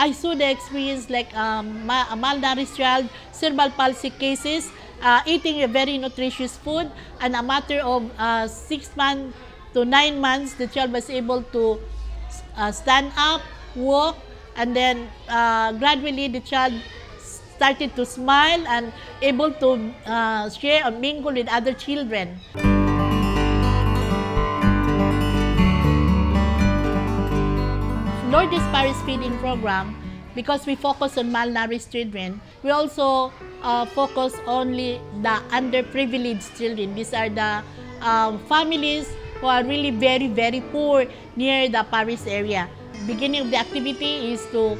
I saw the experience like um, malnourished child, cerebral palsy cases, uh, eating a very nutritious food, and a matter of uh, six months to nine months, the child was able to uh, stand up, walk, and then uh, gradually the child started to smile and able to uh, share and mingle with other children. Lourdes Parish Feeding Program, because we focus on malnourished children, we also uh, focus only the underprivileged children. These are the um, families who are really very, very poor near the Parish area. Beginning of the activity is to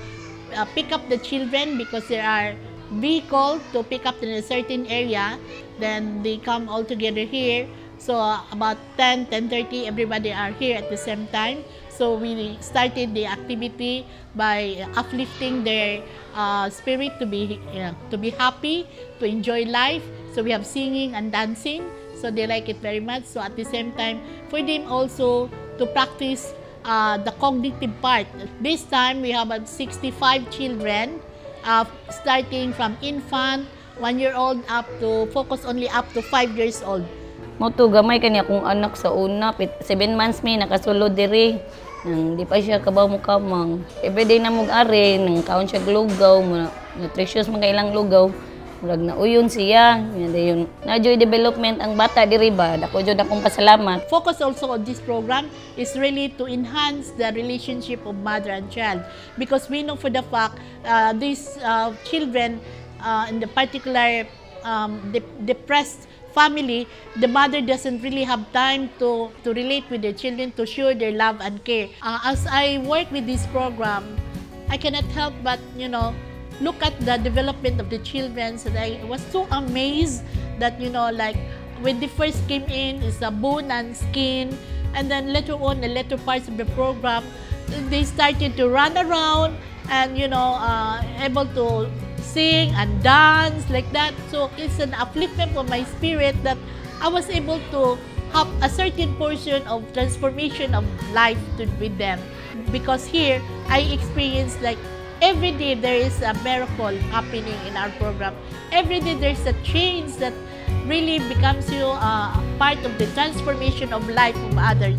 uh, pick up the children because there are vehicles to pick up in a certain area. Then they come all together here. So uh, about 10, 10.30, everybody are here at the same time. So we started the activity by uplifting their uh, spirit to be to be happy, to enjoy life. So we have singing and dancing. So they like it very much. So at the same time, for them also to practice uh, the cognitive part. This time we have about 65 children, uh, starting from infant, one year old up to focus only up to five years old. Mo to gamay kani akong anak sa una, 7 months mi nakasulod diri. Nang di pa siya kabaw mo kamang. Everyday na mong ari, nang kaon siya lugaw, mo nutritious mga ilang lugaw. Murag na uyon siya. Yan yun. Na-joy development ang bata diri ba. Dako jud akong pasalamat. Focus also on this program is really to enhance the relationship of mother and child because we know for the fact uh, these uh, children uh, in the particular um, de- depressed family, the mother doesn't really have time to, to relate with their children, to show their love and care. Uh, as I work with this program, I cannot help but, you know, look at the development of the children. So I was so amazed that, you know, like when they first came in, it's a bone and skin. And then later on, the later parts of the program, they started to run around and, you know, uh, able to sing and dance like that. So it's an upliftment for my spirit that I was able to have a certain portion of transformation of life to, with them. Because here, I experienced like every day there is a miracle happening in our program. Every day there's a change that really becomes you uh, part of the transformation of life of others.